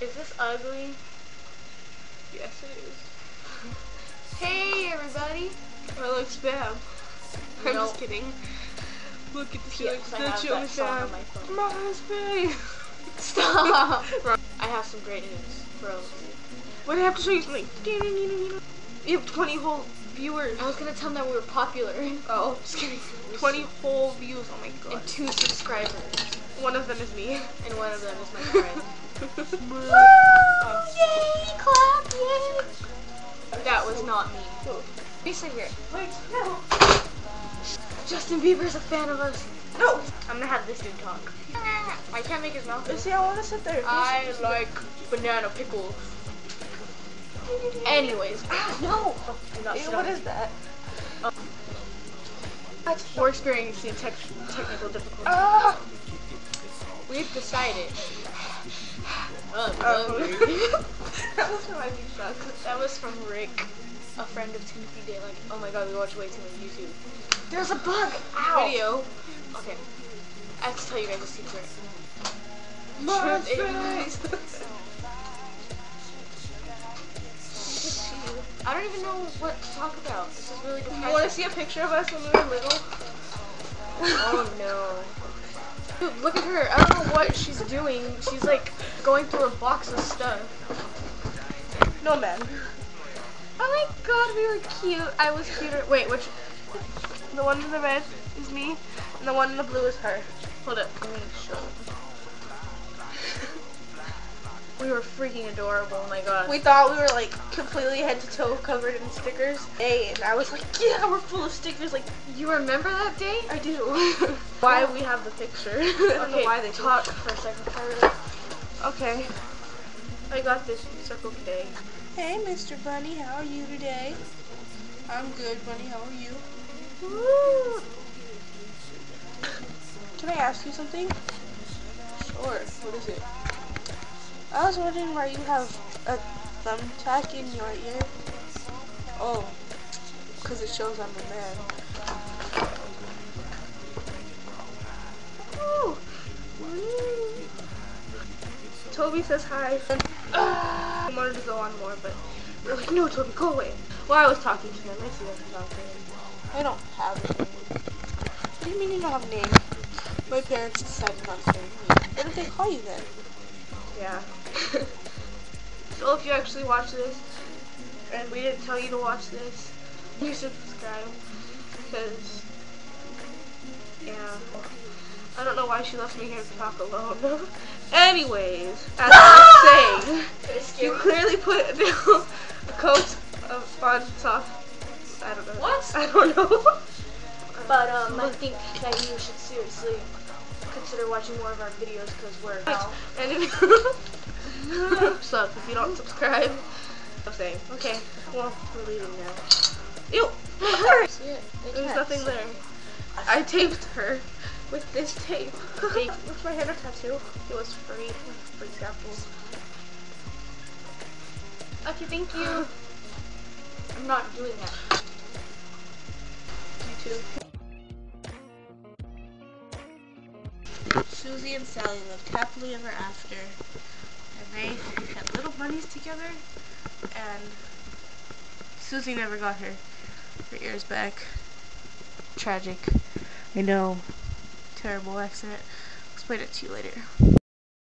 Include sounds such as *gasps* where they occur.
Is this ugly? Yes, it is. *laughs* Hey, everybody. I like spam. I'm just kidding. Look at this. Yes, like, I have show me that song on spam. my phone. Come on, spam. Stop. *laughs* I have some great news, bro. do I have to show you something. You have 20 whole viewers. I was gonna tell them that we were popular. Oh, *laughs* just kidding. 20 whole views. Oh my god. And two subscribers. One of them is me. And one of them is my *laughs* friend. Oh. Yay! Clap! Yay! That was not me. Be sit here. Wait, no. Justin Bieber's a fan of us. No. I'm gonna have this dude talk. I can't make his mouth. See, I want to sit there. I like banana pickles. Anyways, no. I'm not Ew, sit what on- is that? We're experiencing tech technical difficulties. Ah. We've decided. Oh. uh, *laughs* that was my new shock. that was from Rick, a friend of Timothy Daylight. Oh my god, we watch way too much YouTube. There's a bug! Ow. Video. Okay. I have to tell you guys a secret. I don't even know what to talk about. This is really depressing. You want to see a picture of us when we were little? Oh no. *laughs* Dude, look at her. I don't know what she's doing. She's like going through a box of stuff. No, man. Oh my god, we were cute. I was cuter. Wait, which? The one in the red is me, and the one in the blue is her. Hold up. Let me show. We were freaking adorable. Oh my god. We thought we were like completely head to toe covered in stickers. Hey, and I was like, yeah, we're full of stickers. Like, you remember that day? I do. *laughs* why we have the picture? *laughs* I don't know Okay, why they talk for a second, Tyler. Okay. I got this Circle K. Hey, Mr. Bunny, how are you today? I'm good, Bunny. How are you? Woo! Can I ask you something? Sure. What is it? I was wondering why you have a thumbtack in your ear. Oh, because it shows I'm a man. Woo! Toby says hi. Ah! I wanted to go on more, but we're like, no, Toby, go away. Well, I was talking to him. I see what talking. I don't have a name. What do you mean you don't have a name? My parents decided not to name me. What did they call you then? Yeah. *laughs* so if you actually watch this, and we didn't tell you to watch this, you should subscribe. Because, yeah. I don't know why she left me here to talk alone. *laughs* Anyways, as I was *laughs* saying, you clearly put down a coat of on top. I don't know. What? I don't know. But um, I think that you should seriously consider watching more of our videos because we're now. and if *laughs* *laughs* you suck if you don't subscribe. I'm saying. Okay, well, we're leaving now. Ew! Her! There's nothing there. I taped her with this tape. *laughs* With my a tattoo. It was free. Free samples. Okay, thank you. *gasps* I'm not doing that. You too. Susie and Sally lived happily ever after. And they had little bunnies together. And Susie never got her, her ears back. Tragic. I know. Terrible accident. I'll Explain it to you later.